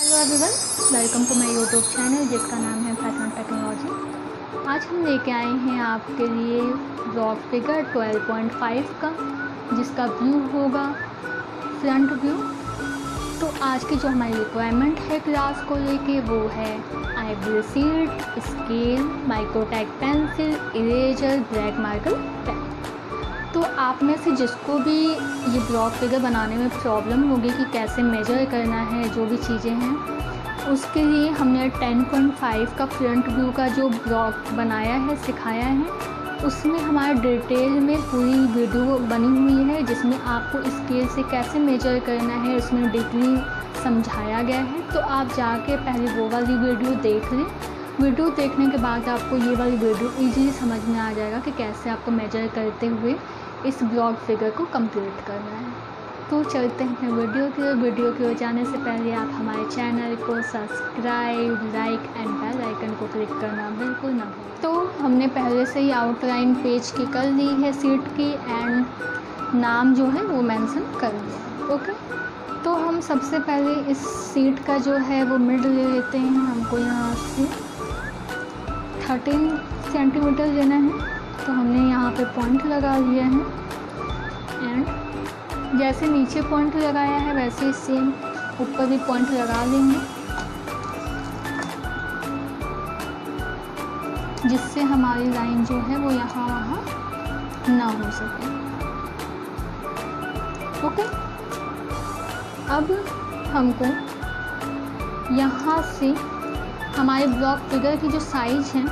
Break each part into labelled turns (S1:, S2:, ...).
S1: Hello everyone welcome to my YouTube channel जिसका नाम है फ़ैशन टेक्नोलॉजी आज हम लेके आए हैं आपके लिए रॉक फिगर 12.5 का, जिसका व्यू होगा फ्रंट व्यू तो आज की जो हमारी रिक्वायरमेंट है क्लास को लेके, वो है eyebrow seat scale microtech pencil eraser black marker pen तो आप में से जिसको भी ये ब्लॉक फिगर बनाने में प्रॉब्लम होगी कि कैसे मेजर करना है, जो भी चीज़ें हैं, उसके लिए हमने 10.5 का फ्रंट व्यू का जो ब्लॉक बनाया है, सिखाया है, उसमें हमारे डिटेल में पूरी वीडियो बनी हुई है, जिसमें आपको स्केल से कैसे मेजर करना है, उसमें डिटेल समझाया गया है। तो आप जाके पहले वो वाली वीडियो देख लें। वीडियो देखने के बाद आपको ये वाली वीडियो इजीली समझ में आ जाएगा कि कैसे आपको मेजर करते हुए इस ब्लॉग फिगर को कंप्लीट करना है। तो चलते हैं वीडियो की वीडियो की जाने से पहले आप हमारे चैनल को subscribe, like and bell icon को क्लिक करना बिल्कुल ना भूलें। तो हमने पहले से ही आउटलाइन पेज की कर ली है, सीट की एंड नाम जो है वो मेंशन कर लिया ओके? तो हम सबसे पहले इस सीट का जो है वो मिड ले लेते हैं। हमको यहाँ से थर्टीन सेंटीमीटर लेना है। तो हमने यहाँ पे पॉइंट लगा लिया है। एंड जैसे नीचे पॉइंट लगाया है, वैसे ही सेम ऊपर भी पॉइंट लगा लेंगे जिससे हमारी लाइन जो है वो यहाँ वहाँ ना हो सके। ओके अब हमको यहाँ से हमारे ब्लॉक फिगर की जो साइज़ है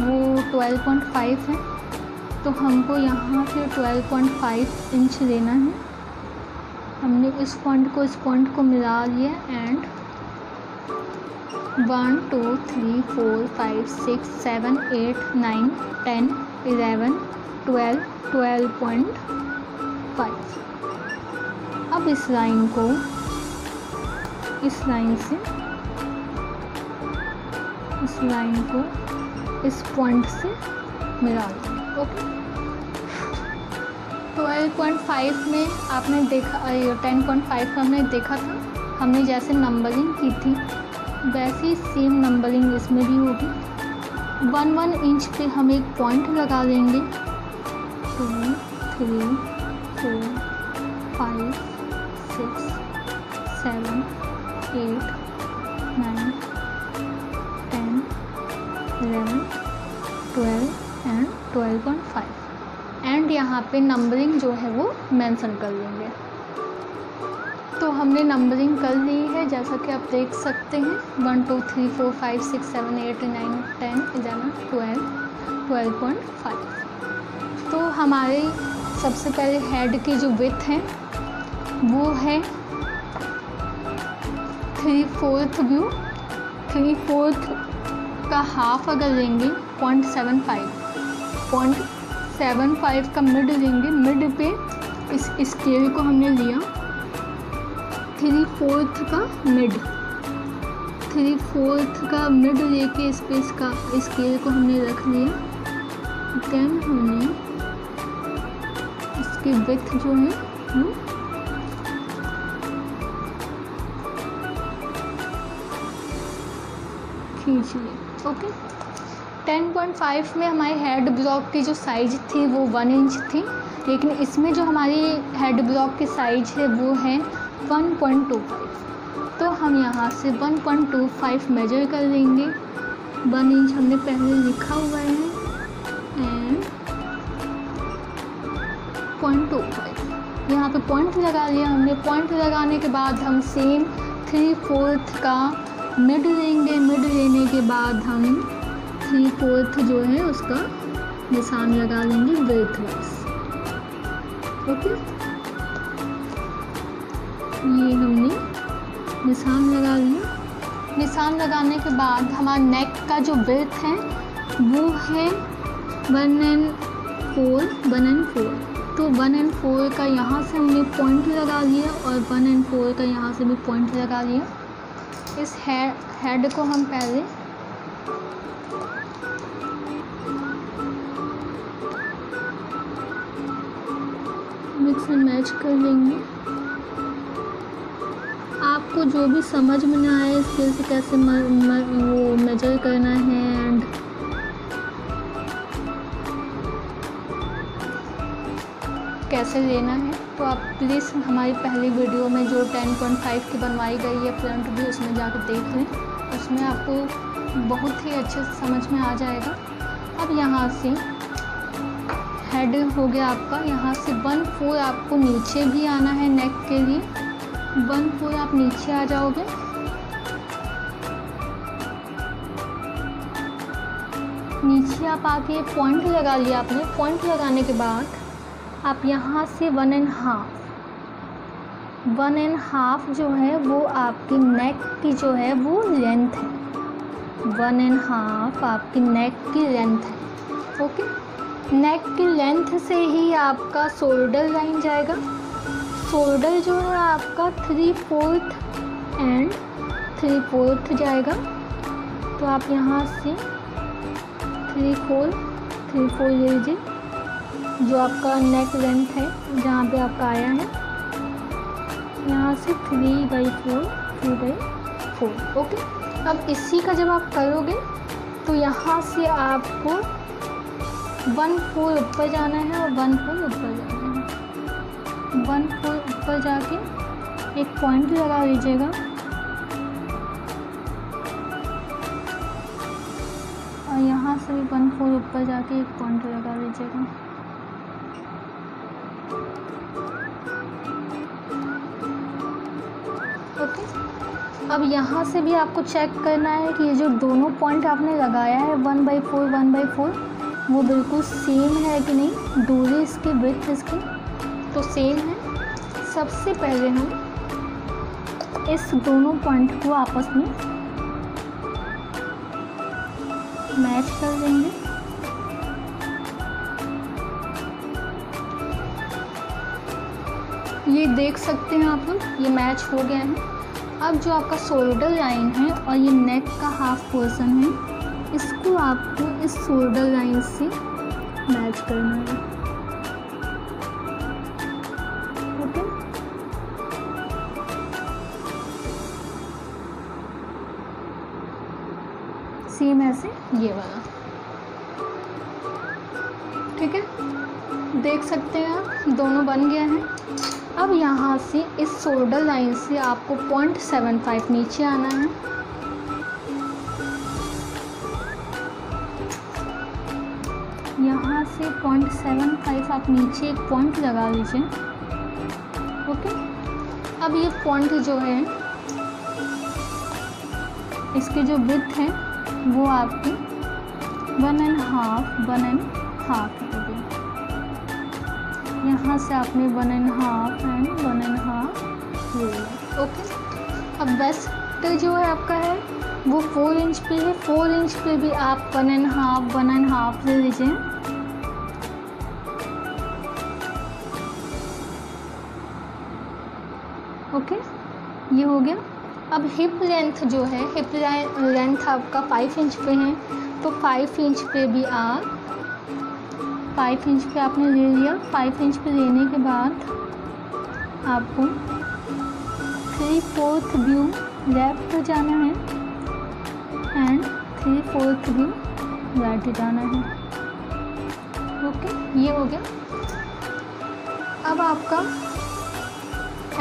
S1: वो 12.5 है। तो हमको यहाँ से 12.5 इंच लेना है। हमने इस पॉइंट को, इस पॉइंट को मिला लिया and one two three four five six seven eight nine ten eleven twelve twelve point five अब इस लाइन को, इस लाइन से, इस लाइन को इस पॉइंट से मिला दें ओके? 12.5 में आपने देखा 10.5 हमने देखा था, हमने जैसे नंबरिंग की थी, वैसे सेम नंबरिंग इसमें भी होगी। वन वन इंच पे हम एक पॉइंट लगा देंगे। Two, three, four, five, six, seven, eight, nine ten eleven twelve and twelve point five and यहाँ पे नंबरिंग जो है वो मेंशन कर लेंगे। तो हमने नंबरिंग कर ली है, जैसा कि आप देख सकते हैं। One two three four five six seven eight nine ten eleven twelve twelve point five तो हमारे सबसे पहले हेड की जो विथ है, वो है three fourth view three fourth का हाफ़ अगर लेंगे point seven five point seven five का मिड लेंगे मिड पे इस स्केल को हमने लिया. थ्री फोर्थ का मिड थ्री फोर्थ का मिड लेके स्पेस का स्केल को हमने रख लिया. देन हमने इसकी विथ जो है वो खींच ली ओके? 10.5 में हमारे हेड ब्लॉक की जो साइज़ थी वो वन इंच थी, लेकिन इसमें जो हमारी हेड ब्लॉक की साइज़ है वो है 1.25 तो हम यहाँ से 1.25 मेजर कर लेंगे वन इंच हमने पहले लिखा हुआ है एंड पॉइंट टू फाइव यहाँ पर पॉइंट लगा लिया हमने। पॉइंट लगाने के बाद हम सेम थ्री फोर्थ का मिड लेंगे मिड लेने के बाद हम थ्री फोर्थ जो है उसका निशान लगा लेंगे ब्रेथ वाइज ओके? ये हमने निशान लगा लिया। निशान लगाने के बाद हमारा नेक का जो ब्रेथ है, वो है one and four one and four तो वन एंड फोर का यहाँ से हमने पॉइंट लगा लिया और वन एंड फोर का यहाँ से भी पॉइंट लगा लिया। इस हेड को हम पहले मिक्स एंड मैच कर लेंगे। आपको जो भी समझ में ना आए स्केल से कैसे म, म, वो मेजर करना है एंड कैसे लेना है। तो आप प्लीज़ हमारी पहली वीडियो में जो 10.5 की बनवाई गई है फ्रंट भी उसमें जाकर देख लें। उसमें आपको बहुत ही अच्छे से समझ में आ जाएगा। अब यहाँ से हेड हो गया आपका। यहाँ से वन फोर आपको नीचे भी आना है नेक के लिए। वन फोर आप नीचे आ जाओगे। नीचे आप आके पॉइंट लगा लिया आपने। पॉइंट लगाने के बाद आप यहाँ से one and half one and half जो है वो आपकी नेक की जो है वो लेंथ है। वन एंड हाफ़ आपकी नेक की लेंथ है ओके नेक की लेंथ से ही आपका शोल्डर लाइन जाएगा। शोल्डर जो है आपका three fourth and three fourth जाएगा। तो आप यहाँ से थ्री फोर थ्री फोर लीजिए। जो आपका नेक लेंथ है, जहाँ पे आपका आया है। यहाँ से three by four three by four okay अब इसी का जब आप करोगे तो यहाँ से आपको वन फोर ऊपर जाना है और वन फोर ऊपर जाना है। वन फोर ऊपर जाके एक पॉइंट लगा लीजिएगा और यहाँ से भी वन फोर ऊपर जाके एक पॉइंट लगा लीजिएगा अब यहाँ से भी आपको चेक करना है कि ये जो दोनों पॉइंट आपने लगाया है one by four one by four वो बिल्कुल सेम है कि नहीं? दूरी इसकी ब्रिथ इसकी तो सेम है। सबसे पहले हम इस दोनों पॉइंट को आपस में मैच कर देंगे। ये देख सकते हैं आप लोग, ये मैच हो गया है। अब जो आपका शोल्डर लाइन है और ये नेक का हाफ़ पोर्शन है, इसको आपको इस शोल्डर लाइन से मैच करना है। ओके सेम ऐसे ये वाला। ठीक है? देख सकते हैं आप, दोनों बन गया है। अब यहाँ से इस शोल्डर लाइन से आपको पॉइंट सेवन फाइव नीचे आना है। यहाँ से पॉइंट सेवन फाइव आप नीचे एक पॉइंट लगा लीजिए। ओके? अब ये पॉइंट जो है, इसके जो विथ है, वो आपकी one and half one and half यहाँ से आपने one and half and one and half ले ओके अब वेस्ट जो है आपका है वो फोर इंच पे है. फोर इंच पे भी आप one and half one and half ले लीजिए. ओके ये हो गया. अब हिप लेंथ जो है हिप लेंथ आपका फाइव इंच पे है. तो फाइव इंच पे भी आप फाइव इंच पे आपने ले लिया. फाइव इंच पे लेने के बाद आपको थ्री फोर्थ व्यू लेफ़्ट जाना है and three fourth view right जाना है। ओके ये हो गया। अब आपका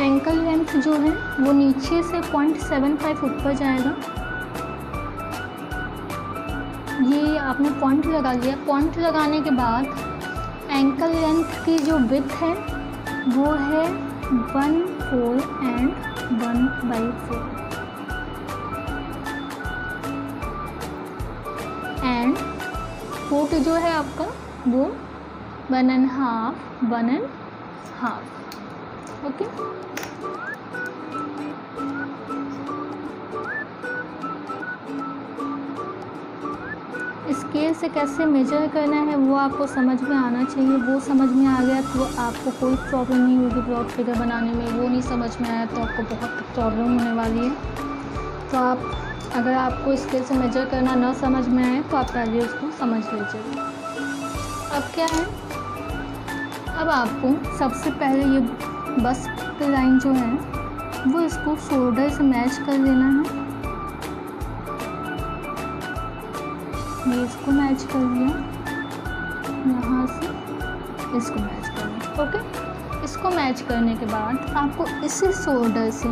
S1: एंकल लेंथ जो है, वो नीचे से पॉइंट सेवन फाइव ऊपर जाएगा। ये आपने पॉइंट लगा लिया। पॉइंट लगाने के बाद एंकल लेंथ की जो विथ है, वो है one four and one by four. And fourth जो है आपका, वो one and half one and half okay scale से कैसे मेजर करना है, वो आपको समझ में आना चाहिए। वो समझ में आ गया तो आपको कोई प्रॉब्लम नहीं होगी ब्लॉक फिगर बनाने में। वो नहीं समझ में आया तो आपको बहुत प्रॉब्लम होने वाली है। तो आप, अगर आपको स्केल से मेजर करना ना समझ में आए तो आप पहले उसको समझ लीजिए। अब क्या है? अब आपको सबसे पहले ये बस लाइन जो है, वो इसको शोल्डर से मैच कर लेना है। ये इसको मैच कर लिया यहाँ से इसको मैच कर लिया ओके इसको मैच करने के बाद आपको इसी शोल्डर से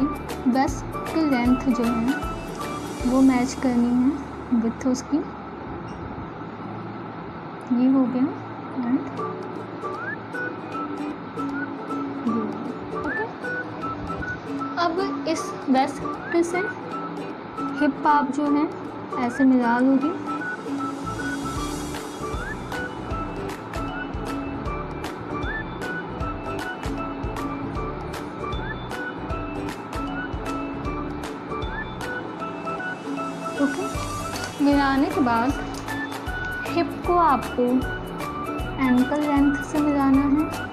S1: बस की लेंथ जो है, वो मैच करनी है विथ उसकी। ये हो गया एंड अब इस वेस्ट से हिप आप जो है, ऐसे मिला लोगे मिलाने के बाद हिप को आपको एंकल लेंथ से मिलाना है।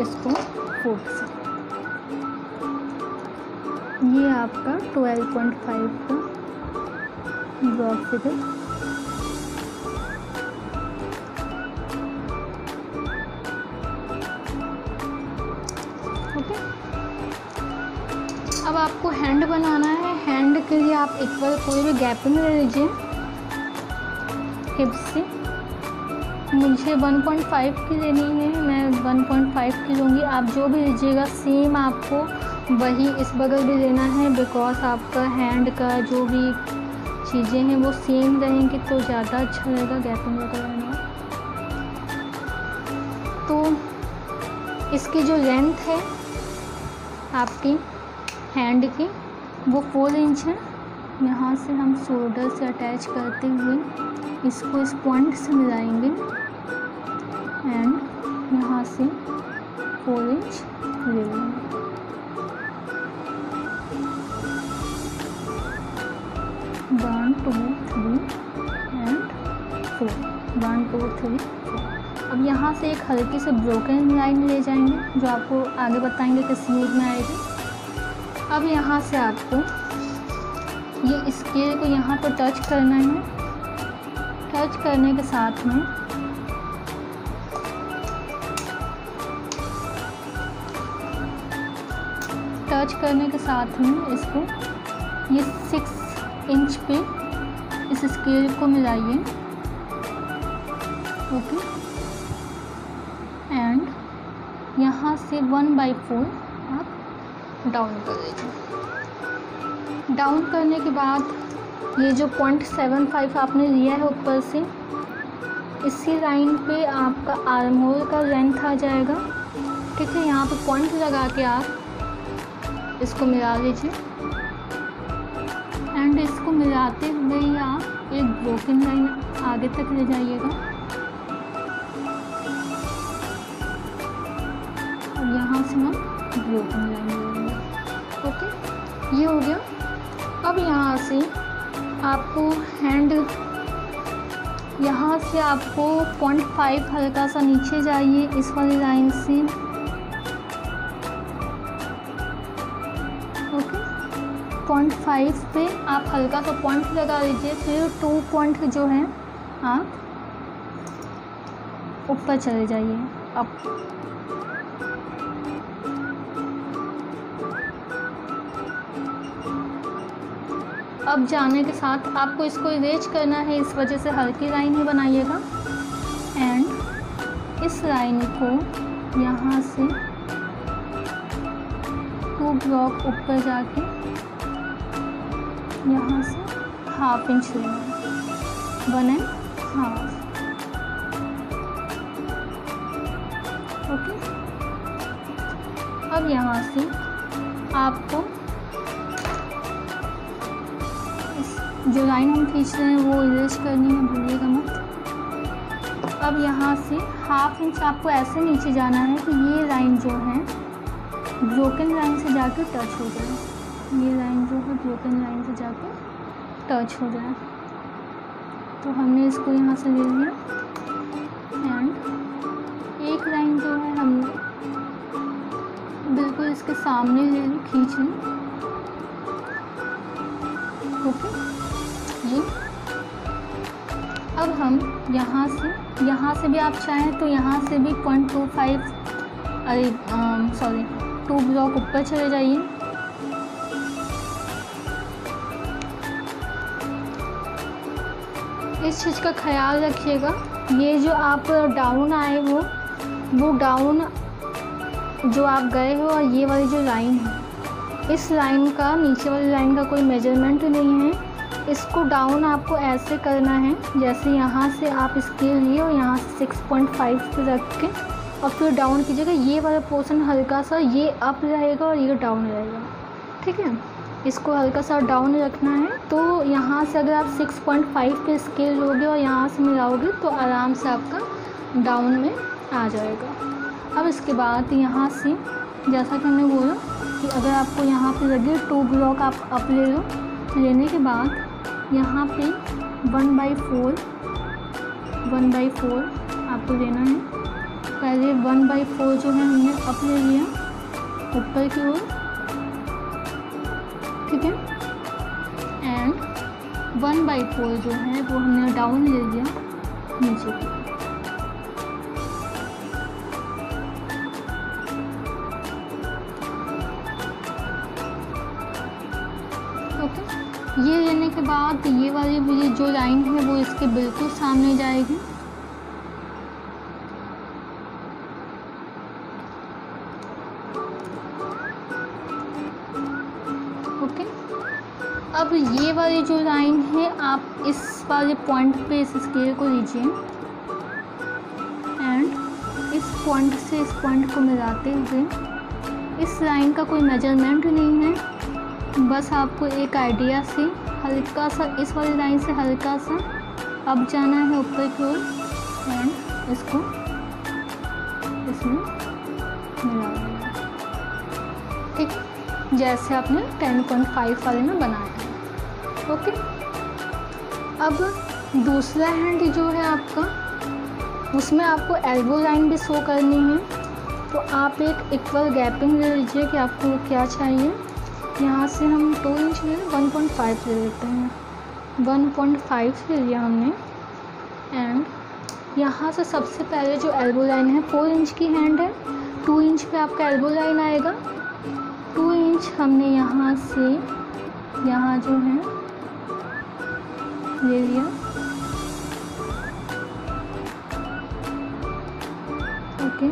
S1: इसको फोर्थ से। ये आपका 12.5 का ब्लॉक फिगर ओके अब आपको हैंड बनाना है। हैंड के लिए आप इक्वल कोई भी गैप में ले लीजिए हिप्स से मुझे 1.5 की लेनी है, मैं 1.5 की लूँगी। आप जो भी लीजिएगा सेम आपको वही इस बगल भी लेना है बिकॉज़ आपका हैंड का जो भी चीज़ें हैं वो सेम रहेंगी तो ज़्यादा अच्छा रहेगा गैपिंग वगैरह तो इसकी जो लेंथ है, आपकी हैंड की, वो फोर इंच है। यहाँ से हम शोल्डर से अटैच करते हुए इसको इस पॉइंट से मिलाएँगे। एंड यहाँ से फोर इंच ले लेंगे। One two three and four one two three अब यहाँ से एक हल्की से ब्रोकन लाइन ले जाएँगे, जो आपको आगे बताएँगे किस यूज़ में आएगी। अब यहाँ से आपको ये स्केल को यहाँ पर टच करना है। टच करने के साथ में टच करने के साथ में इसको, ये सिक्स इंच पे इस स्केल को मिलाइए। ओके एंड यहाँ से वन बाई फोर आप डाउन कर लीजिए डाउन करने के बाद ये जो पॉइंट सेवन फाइव आपने लिया है ऊपर से, इसी लाइन पे आपका आर्म होल का लेंथ आ जाएगा। ठीक है, यहाँ पे पॉइंट लगा के आप इसको मिला लीजिए। एंड इसको मिलाते हुए ही आप एक ब्रोकन लाइन आगे तक ले जाइएगा। और यहाँ से हम ब्रोकन लाइन ले लेंगे। ओके? ये हो गया। अब यहाँ से आपको हैंड यहाँ से आपको पॉइंट फाइव हल्का सा नीचे जाइए। इस वाली लाइन से। पॉइंट पे आप हल्का सा पॉइंट लगा लीजिए, फिर टू पॉइंट जो है, आप ऊपर चले जाइए। अब अब जाने के साथ आपको इसको इरेज करना है, इस वजह से हल्की लाइन ही बनाइएगा। एंड इस लाइन को यहाँ से टू ब्लॉक ऊपर जाके यहाँ से हाफ़ इंच लेना है। वन एंड हाफ़ ओके अब यहाँ से आपको जो लाइन हम खींच रहे हैं, वो इरेज करनी है, भूलिएगा मत। अब यहाँ से हाफ़ इंच आपको ऐसे नीचे जाना है कि ये लाइन जो है ब्रोकन लाइन से जाके टच हो जाए। ये लाइन जो है ब्रोकन लाइन से जाके टच हो जाए। तो हमने इसको यहाँ से ले लिया। एंड एक लाइन जो है हमने बिल्कुल इसके सामने ले ली, खींच ली। ओके ये। अब हम यहाँ से यहाँ से भी आप चाहें तो यहाँ से भी पॉइंट टू फाइव अरे सॉरी टू ब्लॉक ऊपर चले जाइए। इस चीज़ का ख्याल रखिएगा। ये जो आप डाउन आए हो, वो डाउन जो आप गए हो और ये वाली जो लाइन है, इस लाइन का, नीचे वाली लाइन का कोई मेज़रमेंट नहीं है। इसको डाउन आपको ऐसे करना है, जैसे यहाँ से आप स्केल लिए और यहाँ से सिक्स पॉइंट फाइव पे रख के, और फिर डाउन कीजिएगा। ये वाला पोर्शन हल्का सा ये अप रहेगा और ये डाउन रहेगा। ठीक है? इसको हल्का सा डाउन रखना है। तो यहाँ से अगर आप 6.5 पे स्केल लोगे और यहाँ से मिलाओगे तो आराम से आपका डाउन में आ जाएगा। अब इसके बाद यहाँ से, जैसा कि हमने बोला कि अगर आपको यहाँ पे लगे टू ब्लॉक आप अप ले लो, लेने के बाद यहाँ पे one by four one by four आपको लेना है। पहले वन बाई फोर जो है हमने अप ले लिया, ऊपर की ओर। ठीक है? एंड वन बाई फोर जो है, वो हमने डाउन ले लिया नीचे ओके ये लेने के बाद ये वाली मुझे जो लाइन है, वो इसके बिल्कुल सामने जाएगी। वाली जो लाइन है, आप इस वाले पॉइंट पे इस स्केल को लीजिए। एंड इस पॉइंट से इस पॉइंट को मिलाते हुए, इस लाइन का कोई मेज़रमेंट नहीं है। बस आपको एक आइडिया से हल्का सा, इस वाली लाइन से हल्का सा अब जाना है ऊपर की ओर। एंड इसको इसमें मिला ठीक, जैसे आपने 10.5 वाले में बनाया। ओके। अब दूसरा हैंड जो है आपका, उसमें आपको एल्बो लाइन भी शो करनी है। तो आप एक इक्वल गैपिंग ले लीजिए कि आपको क्या चाहिए। यहाँ से हम टू इंच ले वन पॉइंट फाइव ले लेते हैं। वन पॉइंट फाइव ले लिया हमने। एंड यहाँ से सबसे पहले जो एल्बो लाइन है फोर इंच की हैंड है। टू इंच पे आपका एल्बो लाइन आएगा। टू इंच हमने यहाँ से, यहाँ जो है ले लिया। ओके।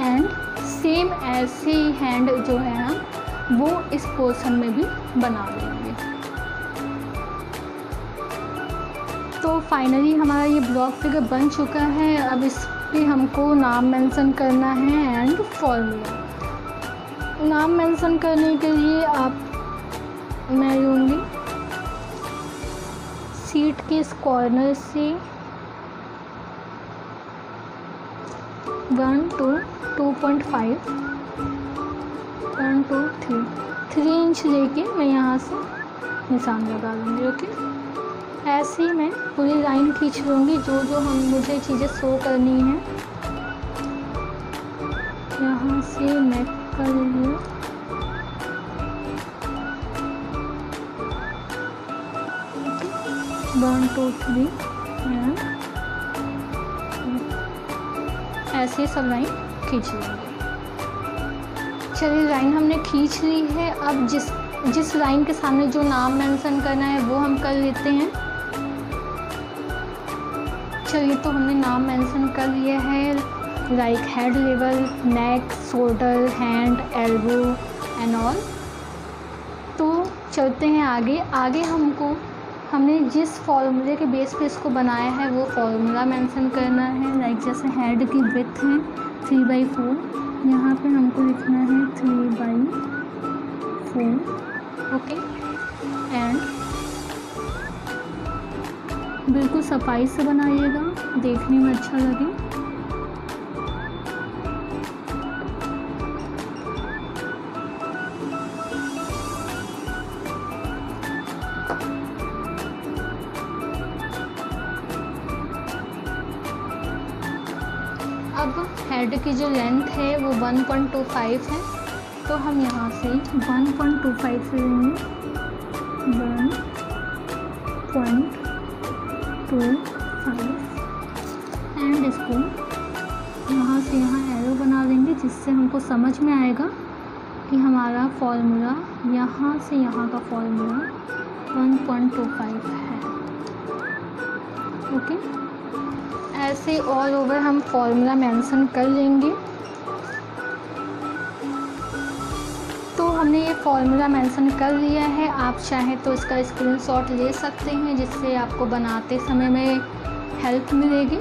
S1: एंड सेम ऐसे हैंड जो है हम वो इस पोर्शन में भी बना लेंगे। तो फाइनली हमारा ये ब्लॉक फिगर बन चुका है। अब इस पे हमको नाम मेंशन करना है एंड फॉर्मूला नाम मेंशन करने के लिए आप, मैं लूँगी सीट के इस कॉर्नर से one two two point five one two three three inch लेके मैं यहाँ से निशान लगा लूँगी ओके ऐसे ही मैं पूरी लाइन खींच लूँगी, जो जो हम मुझे चीज़ें शो करनी है। यहाँ से नेक कर लिया वन टू थ्री ऐसे सब लाइन खींच लेंगे। चलिए लाइन हमने खींच ली है। अब जिस जिस लाइन के सामने जो नाम मेंशन करना है, वो हम कर लेते हैं। चलिए तो हमने नाम मेंशन कर लिया है। Like head level neck shoulder hand elbow and all तो चलते हैं आगे। आगे हमको, हमने जिस फॉर्मूले के बेस पे इसको बनाया है, वो फॉर्मूला मेंशन करना है। लाइक जैसे हेड की विथ है थ्री बाई फोर यहाँ पे हमको लिखना है three by four okay and बिल्कुल सफ़ाई से बनाइएगा, देखने में अच्छा लगे। अब हेड की जो लेंथ है, वो 1.25 है। तो हम यहाँ से 1.25 से लेंगे। 1.25 स्पून फाइव एंड स्पून यहाँ से यहाँ एरो बना देंगे, जिससे हमको समझ में आएगा कि हमारा फॉर्मूला यहाँ से यहाँ का formula one point two five है। ओके ऐसे ऑल ओवर हम फॉर्मूला मेंशन कर लेंगे। हमने ये फॉर्मूला मेंशन कर लिया है। आप चाहें तो इसका स्क्रीनशॉट ले सकते हैं, जिससे आपको बनाते समय में हेल्प मिलेगी।